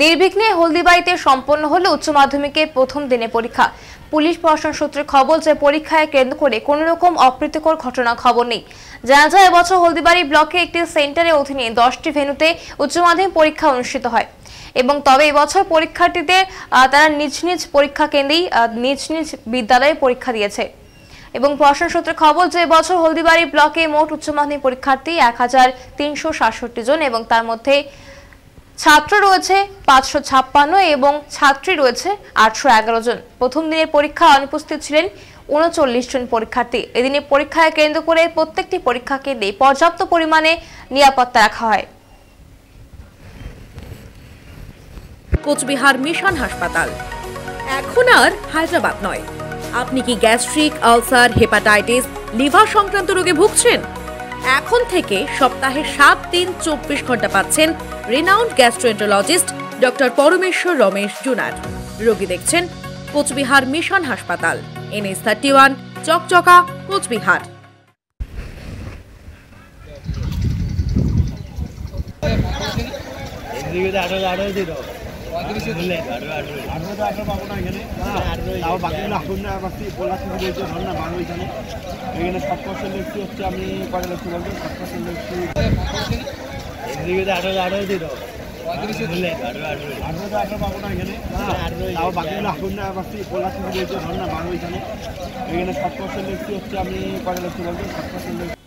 নির্বিঘ্নে হলদিবাড়িতে সম্পন্ন হলো উচ্চ মাধ্যমিকের প্রথম দিনে পরীক্ষা। পুলিশ প্রশাসন সূত্রে খবর যে পরীক্ষায় কেন্দ্র করে কোনো রকম অপ্রীতিকর ঘটনা খবর নেই। জানা যায়, এবছর হলদিবাড়ি ব্লকে একটি সেন্টারের অধীনে দশটি ভেন্যুতে উচ্চ মাধ্যমিক পরীক্ষা অনুষ্ঠিত হয় এবং তবে এবছর পরীক্ষার্থীদের তারা নিজ নিজ পরীক্ষা কেন্দ্রেই নিজ নিজ বিদ্যালয়ে পরীক্ষা দিয়েছে। এবং প্রশাসন সূত্রে খবর যে এবছর হলদিবাড়ি ব্লকে মোট উচ্চ মাধ্যমিক পরীক্ষার্থী এক হাজার তিনশো সাতষট্টি জন এবং তার মধ্যে ছাত্র রয়েছে পাঁচশো ছাপ্পান্ন এবং ছাত্রী রয়েছে আটশো এগারো জন। প্রথম দিনের পরীক্ষা অনুপস্থিত ছিলেন উনচল্লিশ জন পরীক্ষার্থী। এদিনে পরীক্ষায় কেন্দ্র করে প্রত্যেকটি পরীক্ষা কেন্দ্রে পর্যাপ্ত পরিমাণে নিরাপত্তা রাখা হয়। কোচবিহার মিশন হাসপাতাল। এখন আর হায়দ্রাবাদ নয়। আপনি কি গ্যাস্ট্রিক, আলসার, হেপাটাইটিস, লিভার সংক্রান্ত রোগে ভুগছেন? এখন থেকে সপ্তাহে সাত দিন, চব্বিশ ঘণ্টা পাচ্ছেন রেনাউন্ড গ্যাস্ট্রোএন্টারোলজিস্ট ডক্টর পরমেশ্বর রমেশ জুনার। রোগী দেখছেন Coochbehar mission hospital NS thirty one Chakchaka, Coochbehar. দিন এখানে সাত পার্সেন্ট একটু হচ্ছে আমি কটা লক্ষ্য বলব সাত পার্সেন্ট এদিকে আঠারো আঠারো পাবো না এখানে সাত পার্সেন্ট একটু হচ্ছে আমি কটা লক্ষ্য বলব সাত পার্সেন্ট